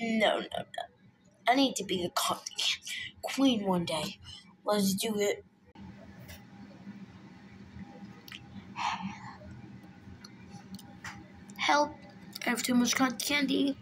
No, no, no. I need to be the queen one day. Let's do it. Help! I have too much cotton candy.